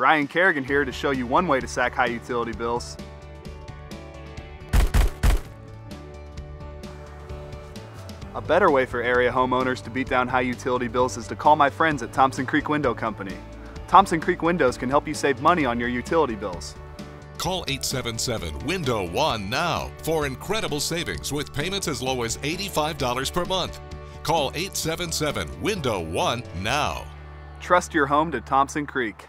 Ryan Kerrigan here to show you one way to sack high utility bills. A better way for area homeowners to beat down high utility bills is to call my friends at Thompson Creek Window Company. Thompson Creek Windows can help you save money on your utility bills. Call 877 Window 1 now for incredible savings with payments as low as $85 per month. Call 877 Window 1 now. Trust your home to Thompson Creek.